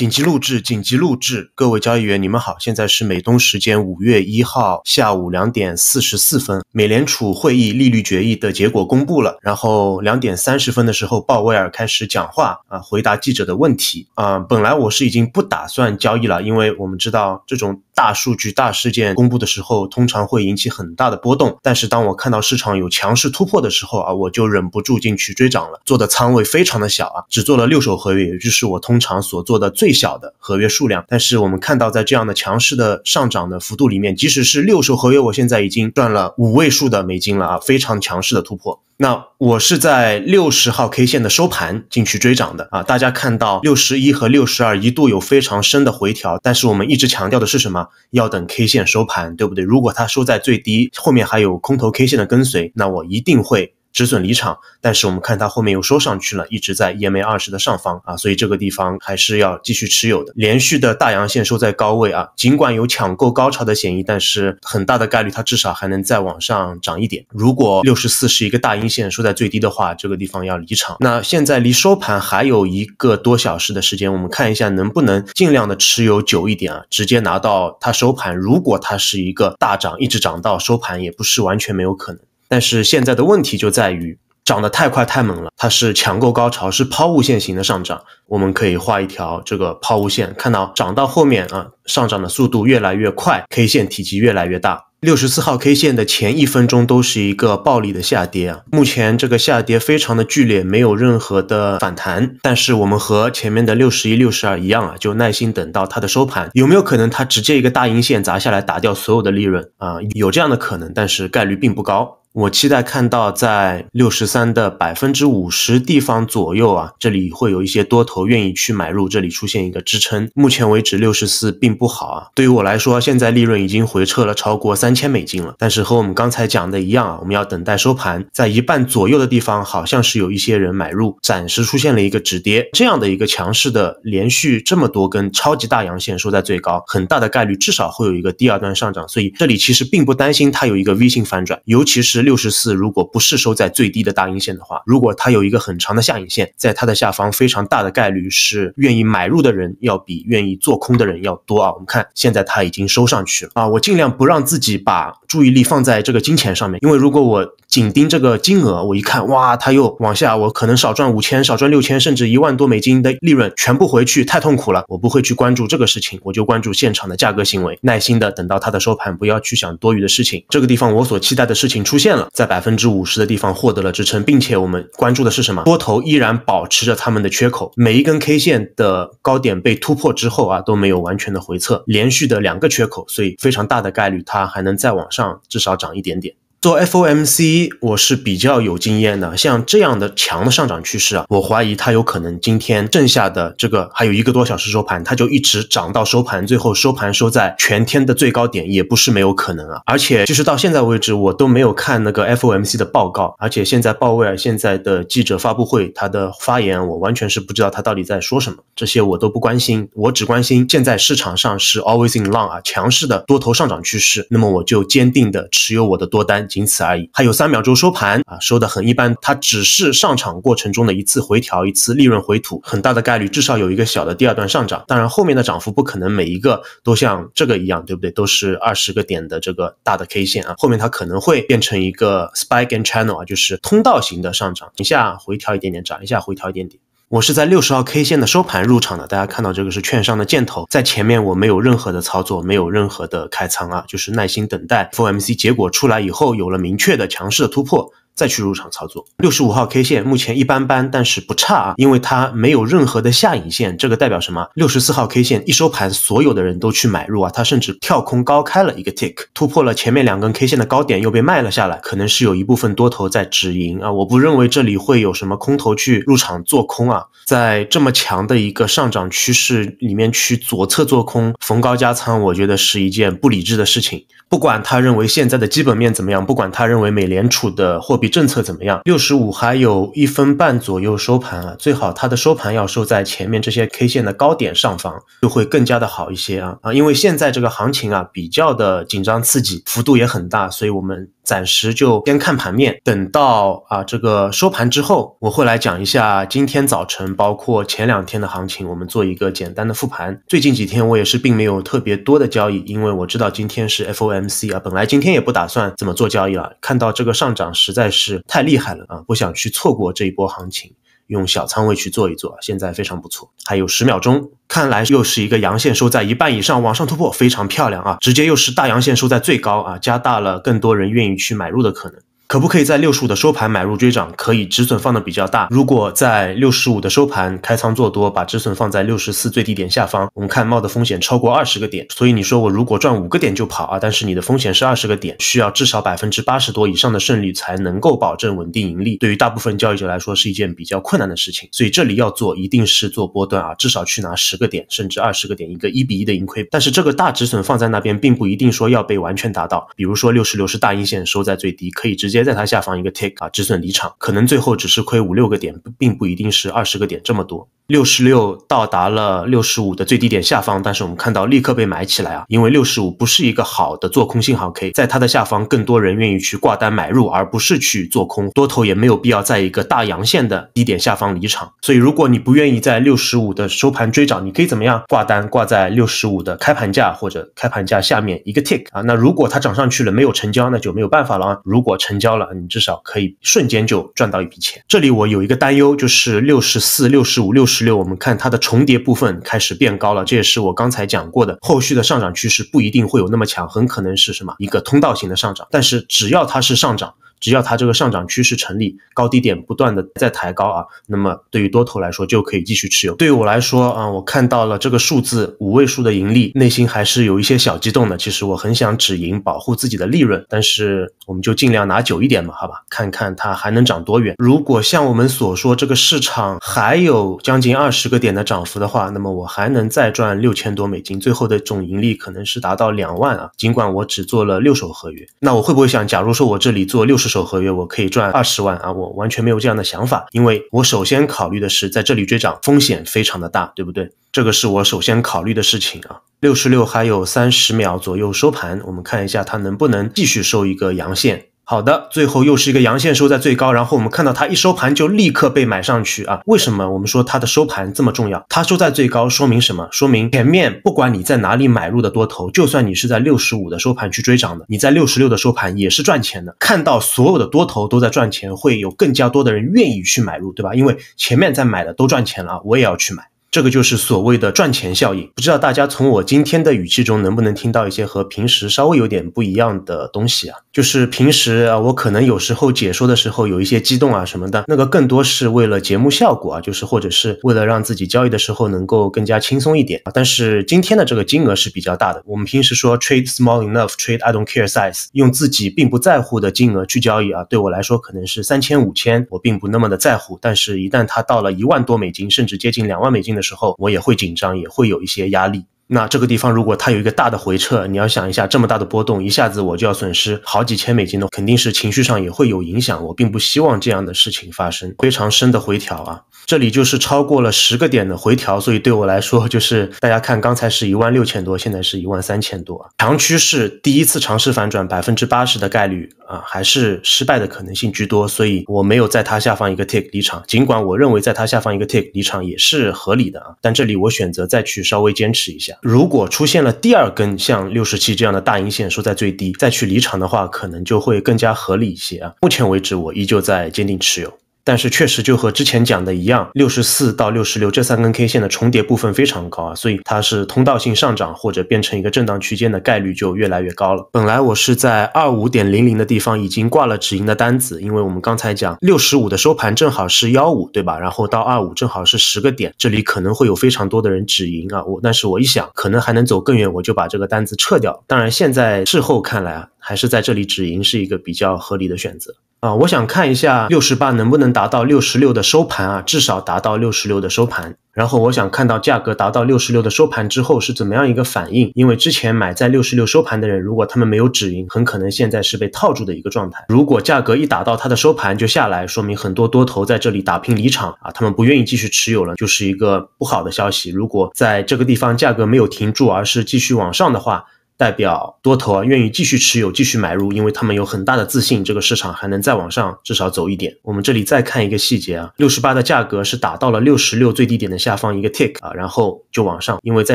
紧急录制，紧急录制！各位交易员，你们好，现在是美东时间五月一号下午两点四十四分，美联储会议利率决议的结果公布了。然后两点三十分的时候，鲍威尔开始讲话啊，回答记者的问题啊。本来我是已经不打算交易了，因为我们知道这种大数据、大事件公布的时候，通常会引起很大的波动。但是当我看到市场有强势突破的时候啊，我就忍不住进去追涨了，做的仓位非常的小啊，只做了六手合约，也就是我通常所做的最。最小的合约数量，但是我们看到，在这样的强势的上涨的幅度里面，即使是六手合约，我现在已经赚了五位数的美金了啊，非常强势的突破。那我是在六十号 K 线的收盘进去追涨的啊，大家看到六十一和六十二一度有非常深的回调，但是我们一直强调的是什么？要等 K 线收盘，对不对？如果它收在最低，后面还有空头 K 线的跟随，那我一定会。止损离场，但是我们看它后面又收上去了，一直在 EMA 二十的上方啊，所以这个地方还是要继续持有的。连续的大阳线收在高位啊，尽管有抢购高潮的嫌疑，但是很大的概率它至少还能再往上涨一点。如果六十四是一个大阴线收在最低的话，这个地方要离场。那现在离收盘还有一个多小时的时间，我们看一下能不能尽量的持有久一点啊，直接拿到它收盘。如果它是一个大涨，一直涨到收盘，也不是完全没有可能。但是现在的问题就在于涨得太快太猛了，它是抢购高潮，是抛物线型的上涨。我们可以画一条这个抛物线，看到涨到后面啊，上涨的速度越来越快，K 线体积越来越大。六十四号 K 线的前一分钟都是一个暴力的下跌啊，目前这个下跌非常的剧烈，没有任何的反弹。但是我们和前面的六十一、六十二一样啊，就耐心等到它的收盘。有没有可能它直接一个大阴线砸下来，打掉所有的利润啊？有这样的可能，但是概率并不高。我期待看到在六十三的百分之五十地方左右啊，这里会有一些多头愿意去买入，这里出现一个支撑。目前为止六十四并不好啊，对于我来说，现在利润已经回撤了超过三千美金了。但是和我们刚才讲的一样啊，我们要等待收盘，在一半左右的地方，好像是有一些人买入，暂时出现了一个止跌，这样的一个强势的连续这么多根超级大阳线收在最高，很大的概率至少会有一个第二段上涨，所以这里其实并不担心它有一个 V 型反转，尤其是。六十四，如果不是收在最低的大阴线的话，如果它有一个很长的下影线，在它的下方，非常大的概率是愿意买入的人要比愿意做空的人要多啊。我们看现在它已经收上去了啊，我尽量不让自己把注意力放在这个金钱上面，因为如果我紧盯这个金额，我一看哇，它又往下，我可能少赚五千，少赚六千，甚至一万多美金的利润全部回去，太痛苦了。我不会去关注这个事情，我就关注现场的价格行为，耐心的等到它的收盘，不要去想多余的事情。这个地方我所期待的事情出现了。在百分之五十的地方获得了支撑，并且我们关注的是什么？多头依然保持着他们的缺口，每一根 K 线的高点被突破之后啊，都没有完全的回撤，连续的两个缺口，所以非常大的概率它还能再往上，至少涨一点点。做 FOMC 我是比较有经验的，像这样的强的上涨趋势啊，我怀疑它有可能今天剩下的这个还有一个多小时收盘，它就一直涨到收盘，最后收盘收在全天的最高点也不是没有可能啊。而且其实到现在为止，我都没有看那个 FOMC 的报告，而且现在鲍威尔现在的记者发布会，他的发言我完全是不知道他到底在说什么，这些我都不关心，我只关心现在市场上是 always in long 啊，强势的多头上涨趋势，那么我就坚定的持有我的多单。仅此而已，还有三秒钟收盘啊，收的很一般。它只是上场过程中的一次回调，一次利润回吐，很大的概率至少有一个小的第二段上涨。当然，后面的涨幅不可能每一个都像这个一样，对不对？都是二十个点的这个大的 K 线啊，后面它可能会变成一个 spike and channel 啊，就是通道型的上涨，一下回调一点点，涨一下回调一点点。我是在六十号 K 线的收盘入场的，大家看到这个是券商的箭头，在前面我没有任何的操作，没有任何的开仓啊，就是耐心等待 FOMC 结果出来以后，有了明确的强势的突破。再去入场操作，六十五号 K 线目前一般般，但是不差啊，因为它没有任何的下影线，这个代表什么？六十四号 K 线一收盘，所有的人都去买入啊，它甚至跳空高开了一个 tick，突破了前面两根 K 线的高点，又被卖了下来，可能是有一部分多头在止盈啊，我不认为这里会有什么空头去入场做空啊，在这么强的一个上涨趋势里面去左侧做空逢高加仓，我觉得是一件不理智的事情。不管他认为现在的基本面怎么样，不管他认为美联储的货币政策怎么样，六十五还有一分半左右收盘啊，最好它的收盘要收在前面这些 K 线的高点上方，就会更加的好一些啊啊，因为现在这个行情啊比较的紧张刺激，幅度也很大，所以我们。暂时就先看盘面，等到啊这个收盘之后，我会来讲一下今天早晨包括前两天的行情，我们做一个简单的复盘。最近几天我也是并没有特别多的交易，因为我知道今天是 FOMC 啊，本来今天也不打算怎么做交易了，看到这个上涨实在是太厉害了啊，不想去错过这一波行情。用小仓位去做一做，现在非常不错。还有十秒钟，看来又是一个阳线收在一半以上往上突破，非常漂亮啊！直接又是大阳线收在最高啊，加大了更多人愿意去买入的可能。可不可以在六十五的收盘买入追涨？可以，止损放的比较大。如果在六十五的收盘开仓做多，把止损放在六十四最低点下方，我们看冒的风险超过二十个点。所以你说我如果赚五个点就跑啊？但是你的风险是二十个点，需要至少百分之八十多以上的胜率才能够保证稳定盈利。对于大部分交易者来说是一件比较困难的事情。所以这里要做一定是做波段啊，至少去拿十个点甚至二十个点，一个一比一的盈亏。但是这个大止损放在那边，并不一定说要被完全达到。比如说六十六是大阴线收在最低，可以直接在它下方一个 tick。啊，止损离场，可能最后只是亏五六个点，并不一定是二十个点这么多。六十六到达了六十五的最低点下方，但是我们看到立刻被买起来啊，因为六十五不是一个好的做空信号 K，在它的下方更多人愿意去挂单买入，而不是去做空，多头也没有必要在一个大阳线的低点下方离场。所以如果你不愿意在六十五的收盘追涨，你可以怎么样？挂单挂在六十五的开盘价或者开盘价下面一个 tick 啊，那如果它涨上去了没有成交，那就没有办法了啊。如果成交了，你至少可以瞬间就赚到一笔钱。这里我有一个担忧，就是六十四、六十五、六十六，我们看它的。重叠部分开始变高了，这也是我刚才讲过的。后续的上涨趋势不一定会有那么强，很可能是什么一个通道型的上涨。但是只要它是上涨。只要它这个上涨趋势成立，高低点不断的在抬高啊，那么对于多头来说就可以继续持有。对于我来说啊，我看到了这个数字五位数的盈利，内心还是有一些小激动的。其实我很想止盈，保护自己的利润，但是我们就尽量拿久一点嘛，好吧，看看它还能涨多远。如果像我们所说，这个市场还有将近二十个点的涨幅的话，那么我还能再赚六千多美金，最后的总盈利可能是达到两万啊。尽管我只做了六手合约，那我会不会想，假如说我这里做六十？手合约我可以赚二十万啊！我完全没有这样的想法，因为我首先考虑的是在这里追涨风险非常的大，对不对？这个是我首先考虑的事情啊。六十六还有三十秒左右收盘，我们看一下它能不能继续收一个阳线。好的，最后又是一个阳线收在最高，然后我们看到它一收盘就立刻被买上去啊！为什么我们说它的收盘这么重要？它收在最高说明什么？说明前面不管你在哪里买入的多头，就算你是在六十五的收盘去追涨的，你在六十六的收盘也是赚钱的。看到所有的多头都在赚钱，会有更加多的人愿意去买入，对吧？因为前面在买的都赚钱了，我也要去买。这个就是所谓的赚钱效应。不知道大家从我今天的语气中能不能听到一些和平时稍微有点不一样的东西啊？就是平时啊，我可能有时候解说的时候有一些激动啊什么的，那个更多是为了节目效果啊，就是或者是为了让自己交易的时候能够更加轻松一点啊。但是今天的这个金额是比较大的。我们平时说 trade small enough, trade I don't care size，用自己并不在乎的金额去交易啊，对我来说可能是三千五千，我并不那么的在乎。但是，一旦它到了一万多美金，甚至接近两万美金的。的时候，我也会紧张，也会有一些压力。那这个地方如果它有一个大的回撤，你要想一下，这么大的波动，一下子我就要损失好几千美金的，肯定是情绪上也会有影响。我并不希望这样的事情发生。非常深的回调啊，这里就是超过了十个点的回调，所以对我来说，就是大家看刚才是一万六千多，现在是一万三千多。强趋势第一次尝试反转，百分之八十的概率啊，还是失败的可能性居多，所以我没有在它下方一个 tick 离场。尽管我认为在它下方一个 tick 离场也是合理的啊，但这里我选择再去稍微坚持一下。如果出现了第二根像六十七这样的大阴线收在最低，再去离场的话，可能就会更加合理一些啊。目前为止，我依旧在坚定持有。但是确实就和之前讲的一样，六十四到六十六这三根 K 线的重叠部分非常高啊，所以它是通道性上涨或者变成一个震荡区间的概率就越来越高了。本来我是在二五点零零的地方已经挂了止盈的单子，因为我们刚才讲六十五的收盘正好是幺五，对吧？然后到二五正好是十个点，这里可能会有非常多的人止盈啊。我但是我一想，可能还能走更远，我就把这个单子撤掉。当然现在事后看来啊，还是在这里止盈是一个比较合理的选择。啊，我想看一下六十八能不能达到六十六的收盘啊，至少达到六十六的收盘。然后我想看到价格达到六十六的收盘之后是怎么样一个反应，因为之前买在六十六收盘的人，如果他们没有止盈，很可能现在是被套住的一个状态。如果价格一打到它的收盘就下来，说明很多多头在这里打拼离场啊，他们不愿意继续持有了，就是一个不好的消息。如果在这个地方价格没有停住，而是继续往上的话，代表多头啊愿意继续持有、继续买入，因为他们有很大的自信，这个市场还能再往上至少走一点。我们这里再看一个细节啊，六十八的价格是打到了六十六最低点的下方一个 tick 啊，然后就往上，因为在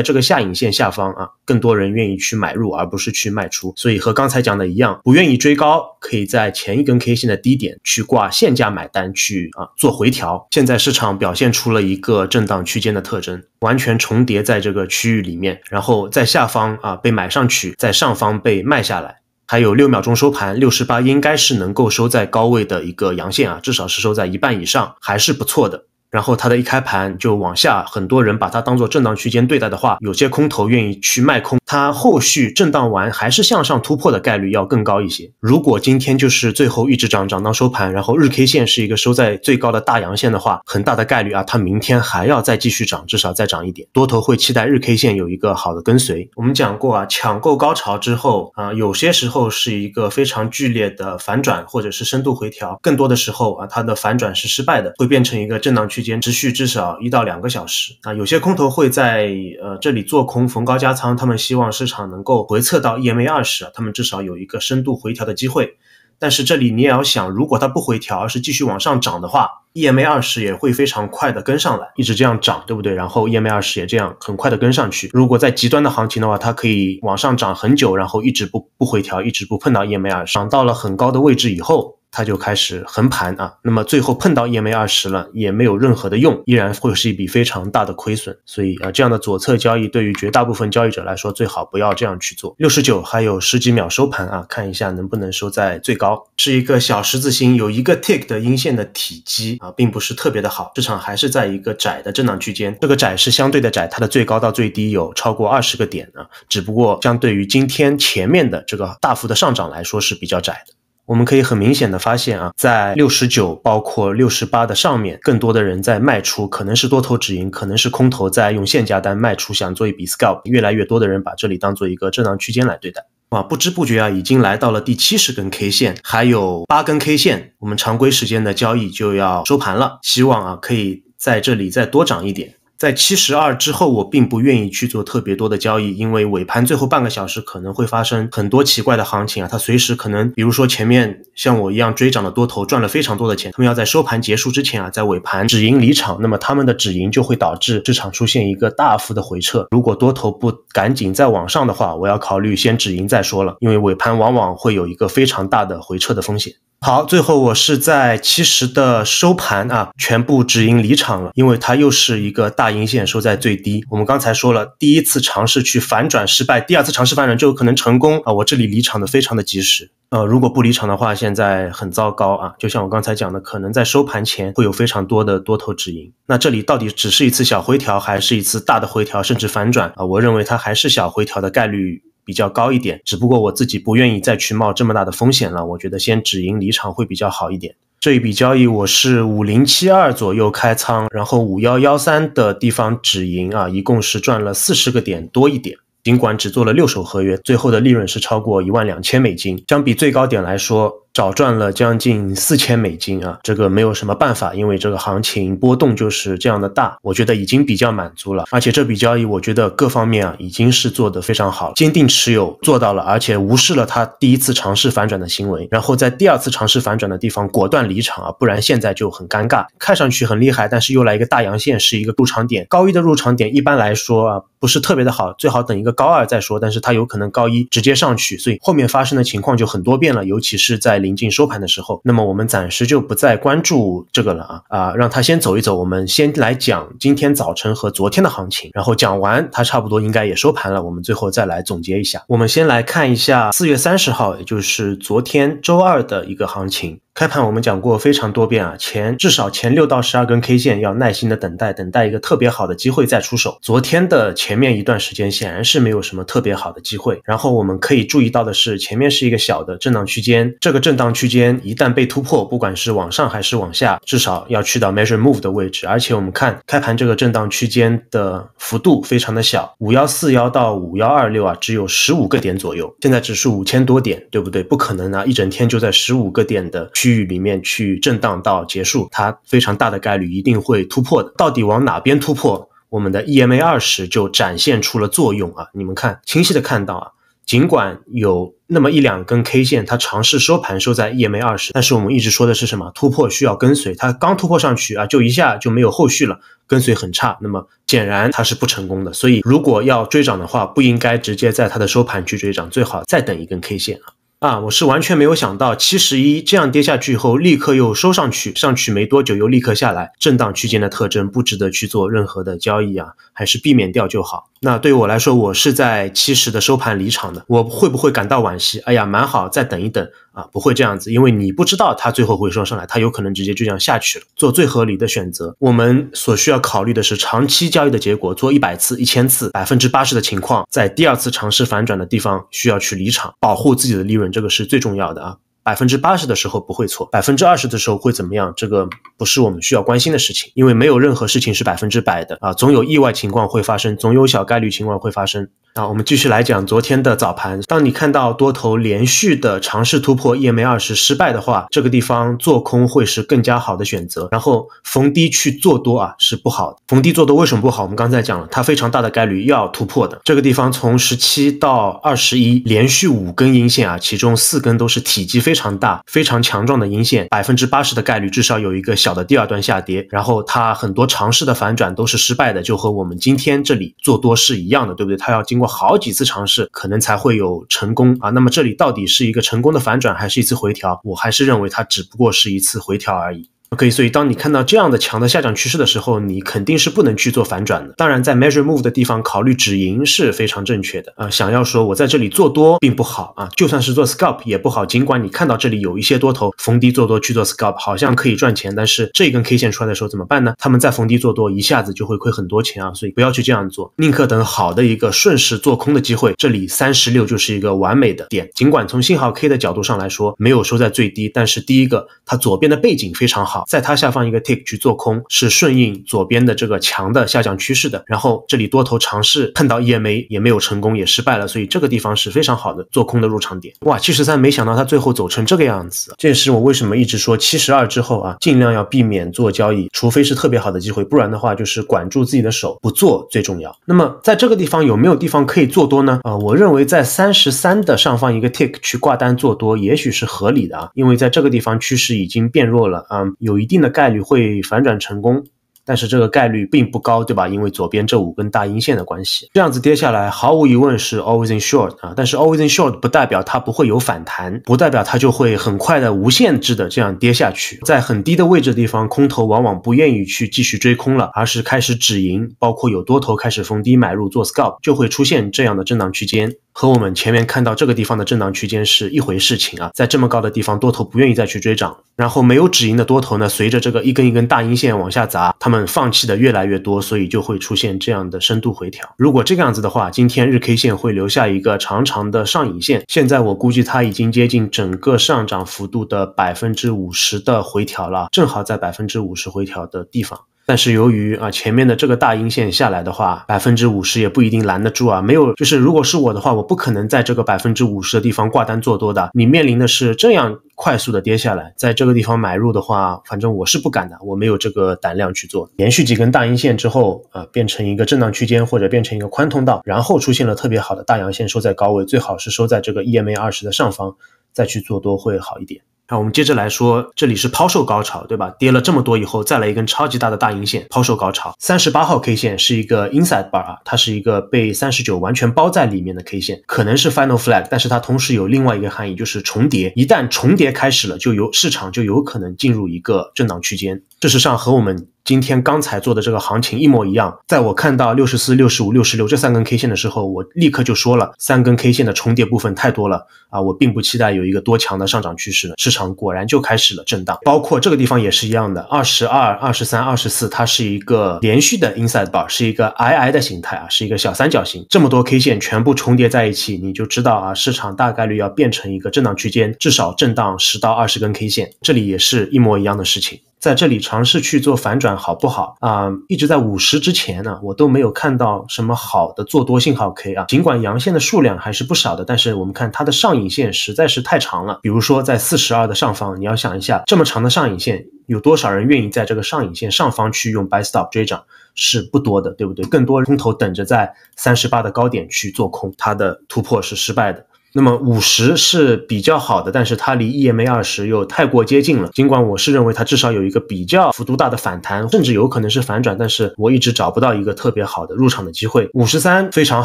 这个下影线下方啊，更多人愿意去买入，而不是去卖出，所以和刚才讲的一样，不愿意追高，可以在前一根 K 线的低点去挂限价买单，去啊做回调。现在市场表现出了一个震荡区间的特征，完全重叠在这个区域里面，然后在下方啊被买上去，在上方被卖下来。还有六秒钟收盘，六十八应该是能够收在高位的一个阳线啊，至少是收在一半以上，还是不错的。然后它的一开盘就往下，很多人把它当做震荡区间对待的话，有些空头愿意去卖空，它后续震荡完还是向上突破的概率要更高一些。如果今天就是最后一直涨涨到收盘，然后日 K 线是一个收在最高的大阳线的话，很大的概率啊，它明天还要再继续涨，至少再涨一点。多头会期待日 K 线有一个好的跟随。我们讲过啊，抢购高潮之后啊，有些时候是一个非常剧烈的反转或者是深度回调，更多的时候啊，它的反转是失败的，会变成一个震荡区。区间持续至少一到两个小时啊，有些空头会在呃这里做空逢高加仓，他们希望市场能够回测到 EMA 二十，他们至少有一个深度回调的机会。但是这里你也要想，如果它不回调，而是继续往上涨的话，EMA 二十也会非常快的跟上来，一直这样涨，对不对？然后 EMA 二十也这样很快的跟上去。如果在极端的行情的话，它可以往上涨很久，然后一直不不回调，一直不碰到 EMA 二十，涨到了很高的位置以后。它就开始横盘啊，那么最后碰到 EMA 二十了，也没有任何的用，依然会是一笔非常大的亏损。所以啊，这样的左侧交易对于绝大部分交易者来说，最好不要这样去做。六十九还有十几秒收盘啊，看一下能不能收在最高，是一个小十字星，有一个 tick 的阴线的体积啊，并不是特别的好。市场还是在一个窄的震荡区间，这个窄是相对的窄，它的最高到最低有超过二十个点啊，只不过相对于今天前面的这个大幅的上涨来说是比较窄的。我们可以很明显的发现啊，在六十九包括六十八的上面，更多的人在卖出，可能是多头止盈，可能是空头在用限价单卖出，想做一笔 scalp。越来越多的人把这里当做一个震荡区间来对待啊，不知不觉啊，已经来到了第七十根 K 线，还有八根 K 线，我们常规时间的交易就要收盘了，希望啊可以在这里再多涨一点。在七十二之后，我并不愿意去做特别多的交易，因为尾盘最后半个小时可能会发生很多奇怪的行情啊，它随时可能，比如说前面像我一样追涨的多头赚了非常多的钱，他们要在收盘结束之前啊，在尾盘止盈离场，那么他们的止盈就会导致市场出现一个大幅的回撤。如果多头不赶紧再往上的话，我要考虑先止盈再说了，因为尾盘往往会有一个非常大的回撤的风险。好，最后我是在七十的收盘啊，全部止盈离场了，因为它又是一个大阴线收在最低。我们刚才说了，第一次尝试去反转失败，第二次尝试反转就有可能成功啊。我这里离场的非常的及时，呃，如果不离场的话，现在很糟糕啊。就像我刚才讲的，可能在收盘前会有非常多的多头止盈。那这里到底只是一次小回调，还是一次大的回调，甚至反转啊？我认为它还是小回调的概率。比较高一点，只不过我自己不愿意再去冒这么大的风险了。我觉得先止盈离场会比较好一点。这一笔交易我是五零七二左右开仓，然后五幺幺三的地方止盈啊，一共是赚了四十个点多一点。尽管只做了六手合约，最后的利润是超过一万两千美金，相比最高点来说。少赚了将近四千美金啊，这个没有什么办法，因为这个行情波动就是这样的大，我觉得已经比较满足了。而且这笔交易，我觉得各方面啊已经是做得非常好，坚定持有做到了，而且无视了他第一次尝试反转的行为，然后在第二次尝试反转的地方果断离场啊，不然现在就很尴尬。看上去很厉害，但是又来一个大阳线，是一个入场点，高一的入场点一般来说啊不是特别的好，最好等一个高二再说，但是它有可能高一直接上去，所以后面发生的情况就很多变了，尤其是在。临近收盘的时候，那么我们暂时就不再关注这个了啊啊，让它先走一走。我们先来讲今天早晨和昨天的行情，然后讲完它差不多应该也收盘了，我们最后再来总结一下。我们先来看一下四月三十号，也就是昨天周二的一个行情。开盘我们讲过非常多遍啊，前至少前六到十二根 K 线要耐心的等待，等待一个特别好的机会再出手。昨天的前面一段时间显然是没有什么特别好的机会。然后我们可以注意到的是，前面是一个小的震荡区间，这个震荡区间一旦被突破，不管是往上还是往下，至少要去到 measure move 的位置。而且我们看开盘这个震荡区间的幅度非常的小，五幺四幺到五幺二六啊，只有十五个点左右。现在指数五千多点，对不对？不可能啊，一整天就在十五个点的。区域里面去震荡到结束，它非常大的概率一定会突破的。到底往哪边突破，我们的 EMA 二十就展现出了作用啊！你们看，清晰的看到啊，尽管有那么一两根 K 线，它尝试收盘收在 EMA 二十，但是我们一直说的是什么？突破需要跟随，它刚突破上去啊，就一下就没有后续了，跟随很差，那么显然它是不成功的。所以如果要追涨的话，不应该直接在它的收盘去追涨，最好再等一根 K 线啊。啊，我是完全没有想到七十一这样跌下去以后，立刻又收上去，上去没多久又立刻下来，震荡区间的特征不值得去做任何的交易啊，还是避免掉就好。那对于我来说，我是在七十的收盘离场的，我会不会感到惋惜？哎呀，蛮好，再等一等啊，不会这样子，因为你不知道它最后会收上来，它有可能直接就这样下去了。做最合理的选择，我们所需要考虑的是长期交易的结果，做一百次、一千次，百分之八十的情况，在第二次尝试反转的地方需要去离场，保护自己的利润，这个是最重要的啊。百分之八十的时候不会错，百分之二十的时候会怎么样？这个不是我们需要关心的事情，因为没有任何事情是百分之百的啊，总有意外情况会发生，总有小概率情况会发生。啊，我们继续来讲昨天的早盘。当你看到多头连续的尝试突破 EMA 二十失败的话，这个地方做空会是更加好的选择。然后逢低去做多啊是不好的。逢低做多为什么不好？我们刚才讲了，它非常大的概率要突破的。这个地方从十七到二十一连续五根阴线啊，其中四根都是体积非常大、非常强壮的阴线，百分之八十的概率至少有一个小的第二段下跌。然后它很多尝试的反转都是失败的，就和我们今天这里做多是一样的，对不对？它要经过。好几次尝试，可能才会有成功啊。那么这里到底是一个成功的反转，还是一次回调？我还是认为它只不过是一次回调而已。OK，所以当你看到这样的强的下降趋势的时候，你肯定是不能去做反转的。当然，在 measure move 的地方考虑止盈是非常正确的啊。想要说我在这里做多并不好啊，就算是做 scalp 也不好。尽管你看到这里有一些多头逢低做多去做 scalp，好像可以赚钱，但是这根 K 线出来的时候怎么办呢？他们在逢低做多一下子就会亏很多钱啊。所以不要去这样做，宁可等好的一个顺势做空的机会。这里三十六就是一个完美的点。尽管从信号 K 的角度上来说没有收在最低，但是第一个它左边的背景非常好，在它下方一个。tick 去做空是顺应左边的这个强的下降趋势的，然后这里多头尝试碰到 EMA 也没有成功，也失败了，所以这个地方是非常好的做空的入场点。哇，七十三，没想到它最后走成这个样子，这也是我为什么一直说七十二之后啊，尽量要避免做交易，除非是特别好的机会，不然的话就是管住自己的手，不做最重要。那么在这个地方有没有地方可以做多呢？啊，我认为在三十三的上方一个 tick 去挂单做多，也许是合理的啊，因为在这个地方趋势已经变弱了啊，有一定的概率。会反转成功，但是这个概率并不高，对吧？因为左边这五根大阴线的关系，这样子跌下来，毫无疑问是 always in short 啊。但是 always in short 不代表它不会有反弹，不代表它就会很快的无限制的这样跌下去。在很低的位置地方，空头往往不愿意去继续追空了，而是开始止盈，包括有多头开始逢低买入做 scalp，就会出现这样的震荡区间。和我们前面看到这个地方的震荡区间是一回事情啊，在这么高的地方，多头不愿意再去追涨，然后没有止盈的多头呢，随着这个一根一根大阴线往下砸，他们放弃的越来越多，所以就会出现这样的深度回调。如果这个样子的话，今天日 K 线会留下一个长长的上影线，现在我估计它已经接近整个上涨幅度的百分之五十的回调了，正好在百分之五十回调的地方。但是由于啊前面的这个大阴线下来的话，百分之五十也不一定拦得住啊。没有，就是如果是我的话，我不可能在这个百分之五十的地方挂单做多的。你面临的是这样快速的跌下来，在这个地方买入的话，反正我是不敢的，我没有这个胆量去做。连续几根大阴线之后啊，变成一个震荡区间或者变成一个宽通道，然后出现了特别好的大阳线收在高位，最好是收在这个 EMA 二十的上方，再去做多会好一点。那，我们接着来说，这里是抛售高潮，对吧？跌了这么多以后，再来一根超级大的大阴线，抛售高潮。三十八号 K 线是一个 inside bar 啊，它是一个被三十九完全包在里面的 K 线，可能是 final flag，但是它同时有另外一个含义，就是重叠。一旦重叠开始了，就有市场就有可能进入一个震荡区间。事实上，和我们今天刚才做的这个行情一模一样。在我看到六十四、六十五、六十六这三根 K 线的时候，我立刻就说了，三根 K 线的重叠部分太多了啊！我并不期待有一个多强的上涨趋势。市场果然就开始了震荡，包括这个地方也是一样的，二十二、二十三、二十四，它是一个连续的 inside bar，是一个矮矮的形态啊，是一个小三角形。这么多 K 线全部重叠在一起，你就知道啊，市场大概率要变成一个震荡区间，至少震荡十到二十根 K 线。这里也是一模一样的事情。在这里尝试去做反转好不好啊？一直在五十之前呢，我都没有看到什么好的做多信号 K 啊。尽管阳线的数量还是不少的，但是我们看它的上影线实在是太长了。比如说在四十二的上方，你要想一下，这么长的上影线。有多少人愿意在这个上影线上方去用 buy stop 追涨？是不多的，对不对？更多空头等着在三十八的高点去做空，它的突破是失败的。那么五十是比较好的，但是它离 EMA 二十又太过接近了。尽管我是认为它至少有一个比较幅度大的反弹，甚至有可能是反转，但是我一直找不到一个特别好的入场的机会。五十三非常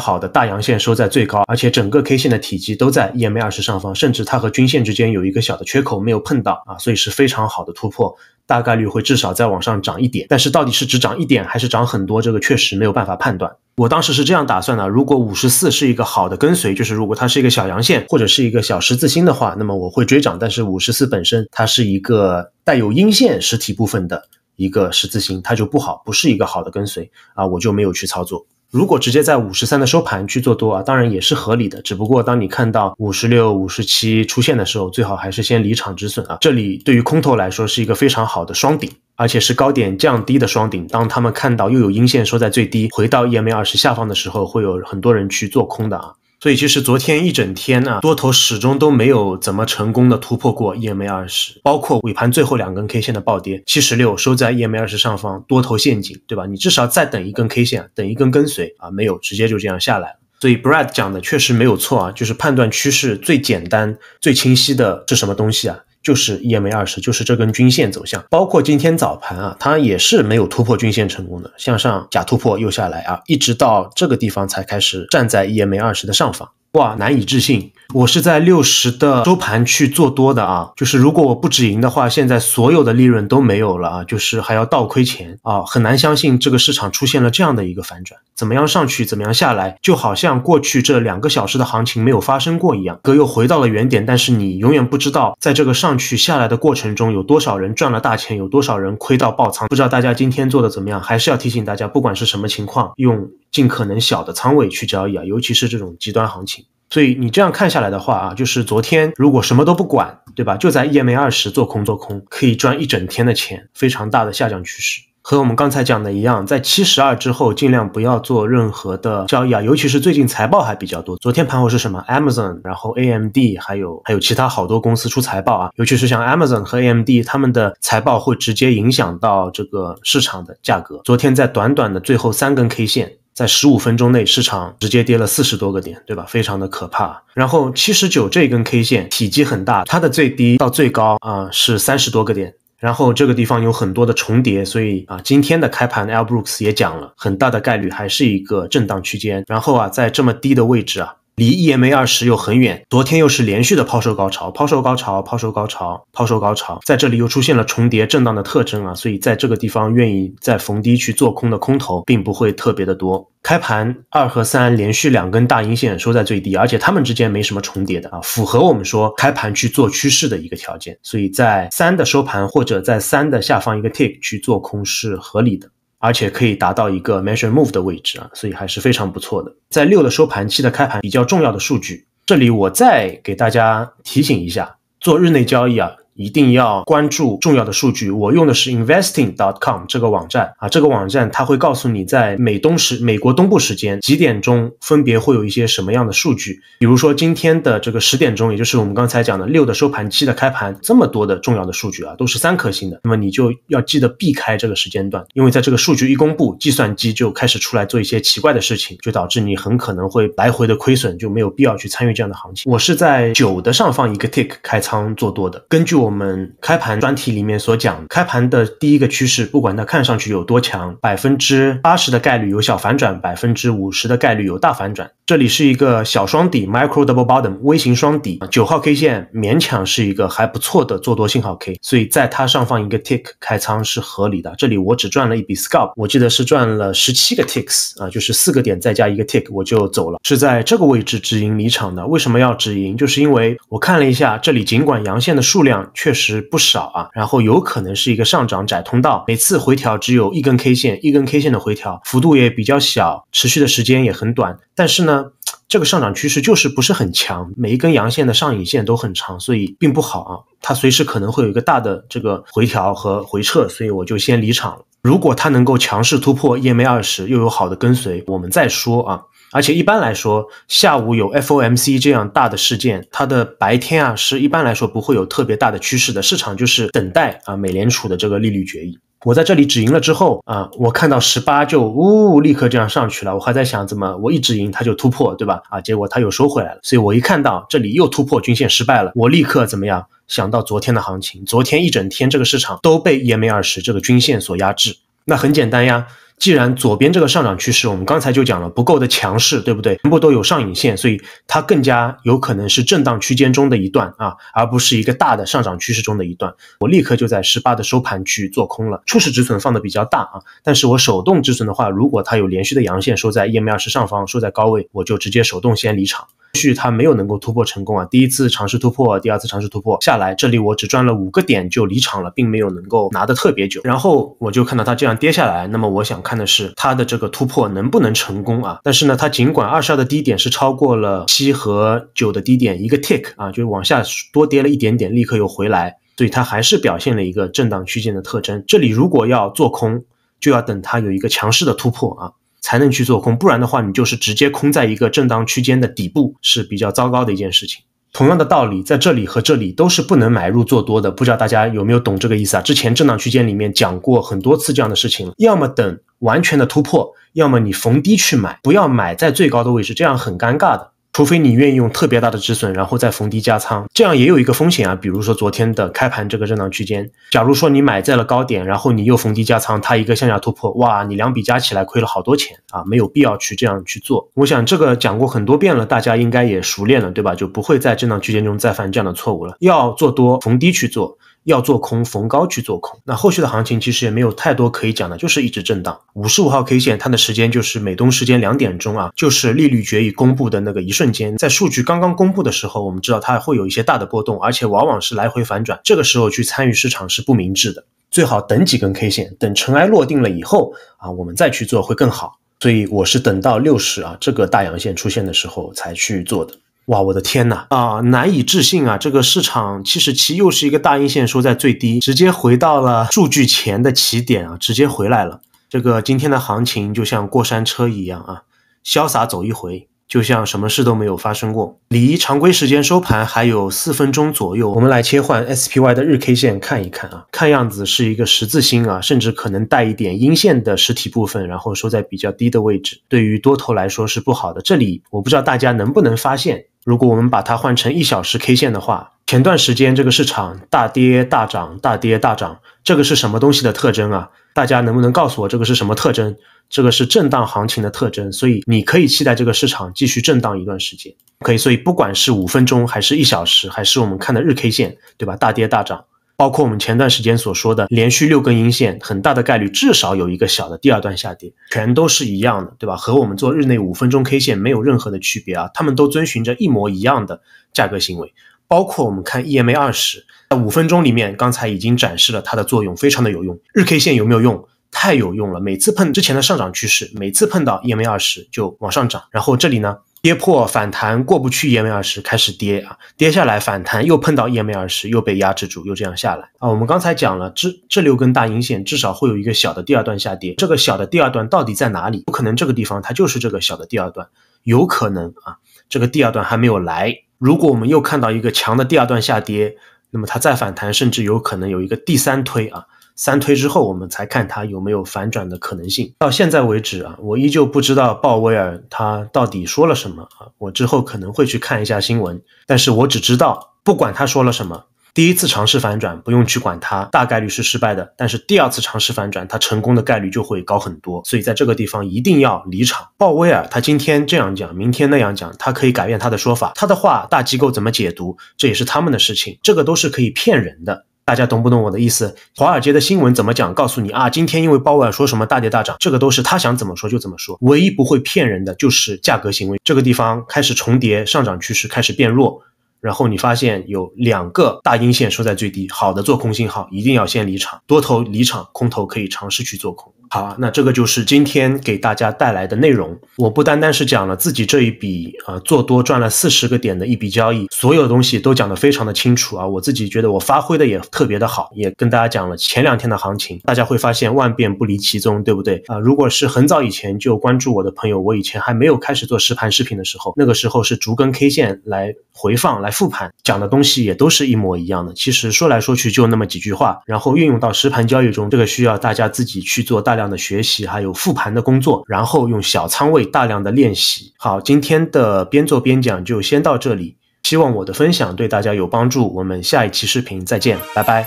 好的大阳线收在最高，而且整个 K 线的体积都在 EMA 二十上方，甚至它和均线之间有一个小的缺口没有碰到啊，所以是非常好的突破。大概率会至少再往上涨一点，但是到底是只涨一点还是涨很多，这个确实没有办法判断。我当时是这样打算的：如果五十四是一个好的跟随，就是如果它是一个小阳线或者是一个小十字星的话，那么我会追涨。但是五十四本身它是一个带有阴线实体部分的一个十字星，它就不好，不是一个好的跟随啊，我就没有去操作。如果直接在五十三的收盘去做多啊，当然也是合理的。只不过当你看到五十六、五十七出现的时候，最好还是先离场止损啊。这里对于空头来说是一个非常好的双顶，而且是高点降低的双顶。当他们看到又有阴线收在最低，回到 EMA 二十下方的时候，会有很多人去做空的啊。所以其实昨天一整天呢，多头始终都没有怎么成功的突破过 EMA 二十，包括尾盘最后两根 K 线的暴跌，七十六收在 EMA 二十上方，多头陷阱，对吧？你至少再等一根 K 线，等一根跟随啊，没有，直接就这样下来了。所以 Brad 讲的确实没有错啊，就是判断趋势最简单、最清晰的是什么东西啊？就是 EMA 二十，就是这根均线走向，包括今天早盘啊，它也是没有突破均线成功的，向上假突破又下来啊，一直到这个地方才开始站在 EMA 二十的上方。哇，难以置信！我是在六十的收盘去做多的啊，就是如果我不止盈的话，现在所有的利润都没有了啊，就是还要倒亏钱啊，很难相信这个市场出现了这样的一个反转，怎么样上去，怎么样下来，就好像过去这两个小时的行情没有发生过一样，哥又回到了原点，但是你永远不知道在这个上去下来的过程中有多少人赚了大钱，有多少人亏到爆仓，不知道大家今天做的怎么样？还是要提醒大家，不管是什么情况，用尽可能小的仓位去交易啊，尤其是这种极端行情。所以你这样看下来的话啊，就是昨天如果什么都不管，对吧？就在 EMA 二十做空做空，可以赚一整天的钱，非常大的下降趋势。和我们刚才讲的一样，在七十二之后，尽量不要做任何的交易啊，尤其是最近财报还比较多。昨天盘后是什么？Amazon，然后 AMD，还有还有其他好多公司出财报啊，尤其是像 Amazon 和 AMD，他们的财报会直接影响到这个市场的价格。昨天在短短的最后三根 K 线。在十五分钟内，市场直接跌了四十多个点，对吧？非常的可怕。然后七十九这根 K 线体积很大，它的最低到最高啊是三十多个点。然后这个地方有很多的重叠，所以啊，今天的开盘 Al Brooks 也讲了，很大的概率还是一个震荡区间。然后啊，在这么低的位置啊。离 EMA 二十又很远，昨天又是连续的抛售高潮，抛售高潮，抛售高潮，抛售高潮，在这里又出现了重叠震荡的特征啊，所以在这个地方愿意在逢低去做空的空头并不会特别的多。开盘二和三连续两根大阴线收在最低，而且它们之间没什么重叠的啊，符合我们说开盘去做趋势的一个条件，所以在三的收盘或者在三的下方一个 tick 去做空是合理的。而且可以达到一个 measure move 的位置啊，所以还是非常不错的。在六的收盘期的开盘比较重要的数据，这里我再给大家提醒一下，做日内交易啊。一定要关注重要的数据。我用的是 investing.com 这个网站啊，这个网站它会告诉你在美东时、美国东部时间几点钟分别会有一些什么样的数据。比如说今天的这个十点钟，也就是我们刚才讲的六的收盘期的开盘，这么多的重要的数据啊，都是三颗星的。那么你就要记得避开这个时间段，因为在这个数据一公布，计算机就开始出来做一些奇怪的事情，就导致你很可能会来回的亏损，就没有必要去参与这样的行情。我是在九的上方一个 tick 开仓做多的，根据我。我们开盘专题里面所讲，开盘的第一个趋势，不管它看上去有多强，百分之八十的概率有小反转，百分之五十的概率有大反转。这里是一个小双底 （micro double bottom） 微型双底，九号 K 线勉强是一个还不错的做多信号 K，所以在它上方一个 tick 开仓是合理的。这里我只赚了一笔 scalp，我记得是赚了十七个 ticks 啊，就是四个点再加一个 tick 我就走了，是在这个位置止盈离场的。为什么要止盈？就是因为我看了一下，这里尽管阳线的数量。确实不少啊，然后有可能是一个上涨窄通道，每次回调只有一根 K 线，一根 K 线的回调幅度也比较小，持续的时间也很短。但是呢，这个上涨趋势就是不是很强，每一根阳线的上影线都很长，所以并不好啊。它随时可能会有一个大的这个回调和回撤，所以我就先离场了。如果它能够强势突破 EMA 二十，又有好的跟随，我们再说啊。而且一般来说，下午有 FOMC 这样大的事件，它的白天啊是一般来说不会有特别大的趋势的，市场就是等待啊美联储的这个利率决议。我在这里止盈了之后啊，我看到十八就呜立刻这样上去了，我还在想怎么我一止盈它就突破，对吧？啊，结果它又收回来了，所以我一看到这里又突破均线失败了，我立刻怎么样？想到昨天的行情，昨天一整天这个市场都被 EM 二十这个均线所压制，那很简单呀。既然左边这个上涨趋势，我们刚才就讲了不够的强势，对不对？全部都有上影线，所以它更加有可能是震荡区间中的一段啊，而不是一个大的上涨趋势中的一段。我立刻就在十八的收盘去做空了，初始止损放的比较大啊，但是我手动止损的话，如果它有连续的阳线收在 EMA 二十上方，收在高位，我就直接手动先离场。续它没有能够突破成功啊，第一次尝试突破，第二次尝试突破下来，这里我只赚了五个点就离场了，并没有能够拿的特别久。然后我就看到它这样跌下来，那么我想看的是它的这个突破能不能成功啊？但是呢，它尽管二十二的低点是超过了七和九的低点一个 tick 啊，就是往下多跌了一点点，立刻又回来，所以它还是表现了一个震荡区间的特征。这里如果要做空，就要等它有一个强势的突破啊。才能去做空，不然的话，你就是直接空在一个震荡区间的底部，是比较糟糕的一件事情。同样的道理，在这里和这里都是不能买入做多的。不知道大家有没有懂这个意思啊？之前震荡区间里面讲过很多次这样的事情了，要么等完全的突破，要么你逢低去买，不要买在最高的位置，这样很尴尬的。除非你愿意用特别大的止损，然后再逢低加仓，这样也有一个风险啊。比如说昨天的开盘这个震荡区间，假如说你买在了高点，然后你又逢低加仓，它一个向下突破，哇，你两笔加起来亏了好多钱啊，没有必要去这样去做。我想这个讲过很多遍了，大家应该也熟练了，对吧？就不会在震荡区间中再犯这样的错误了。要做多，逢低去做。要做空逢高去做空，那后续的行情其实也没有太多可以讲的，就是一直震荡。五十五号 K 线，它的时间就是美东时间两点钟啊，就是利率决议公布的那个一瞬间，在数据刚刚公布的时候，我们知道它会有一些大的波动，而且往往是来回反转，这个时候去参与市场是不明智的，最好等几根 K 线，等尘埃落定了以后啊，我们再去做会更好。所以我是等到六十啊这个大阳线出现的时候才去做的。哇，我的天呐！啊，难以置信啊！这个市场七十七又是一个大阴线收在最低，直接回到了数据前的起点啊，直接回来了。这个今天的行情就像过山车一样啊，潇洒走一回。就像什么事都没有发生过。离常规时间收盘还有四分钟左右，我们来切换 SPY 的日 K 线看一看啊，看样子是一个十字星啊，甚至可能带一点阴线的实体部分，然后收在比较低的位置，对于多头来说是不好的。这里我不知道大家能不能发现，如果我们把它换成一小时 K 线的话，前段时间这个市场大跌大涨，大跌大涨，这个是什么东西的特征啊？大家能不能告诉我这个是什么特征？这个是震荡行情的特征，所以你可以期待这个市场继续震荡一段时间。可以，所以不管是五分钟还是一小时，还是我们看的日 K 线，对吧？大跌大涨，包括我们前段时间所说的连续六根阴线，很大的概率至少有一个小的第二段下跌，全都是一样的，对吧？和我们做日内五分钟 K 线没有任何的区别啊，他们都遵循着一模一样的价格行为。包括我们看 EMA 二十，在五分钟里面，刚才已经展示了它的作用，非常的有用。日 K 线有没有用？太有用了，每次碰之前的上涨趋势，每次碰到 EMA 二十就往上涨，然后这里呢跌破反弹过不去 EMA 二十开始跌啊，跌下来反弹又碰到 EMA 二十又被压制住，又这样下来啊。我们刚才讲了，这这六根大阴线至少会有一个小的第二段下跌，这个小的第二段到底在哪里？不可能这个地方它就是这个小的第二段，有可能啊，这个第二段还没有来。如果我们又看到一个强的第二段下跌，那么它再反弹，甚至有可能有一个第三推啊。三推之后，我们才看它有没有反转的可能性。到现在为止啊，我依旧不知道鲍威尔他到底说了什么啊。我之后可能会去看一下新闻，但是我只知道，不管他说了什么，第一次尝试反转不用去管它，大概率是失败的。但是第二次尝试反转，它成功的概率就会高很多。所以在这个地方一定要离场。鲍威尔他今天这样讲，明天那样讲，他可以改变他的说法。他的话大机构怎么解读，这也是他们的事情，这个都是可以骗人的。大家懂不懂我的意思？华尔街的新闻怎么讲？告诉你啊，今天因为鲍威尔说什么大跌大涨，这个都是他想怎么说就怎么说。唯一不会骗人的就是价格行为，这个地方开始重叠，上涨趋势开始变弱，然后你发现有两个大阴线收在最低，好的做空信号，一定要先离场，多头离场，空头可以尝试去做空。好，那这个就是今天给大家带来的内容。我不单单是讲了自己这一笔呃做多赚了四十个点的一笔交易，所有东西都讲得非常的清楚啊。我自己觉得我发挥的也特别的好，也跟大家讲了前两天的行情。大家会发现万变不离其宗，对不对啊？如果是很早以前就关注我的朋友，我以前还没有开始做实盘视频的时候，那个时候是逐根 K 线来回放来复盘，讲的东西也都是一模一样的。其实说来说去就那么几句话，然后运用到实盘交易中，这个需要大家自己去做大量量。的学习还有复盘的工作，然后用小仓位大量的练习。好，今天的边做边讲就先到这里，希望我的分享对大家有帮助。我们下一期视频再见，拜拜。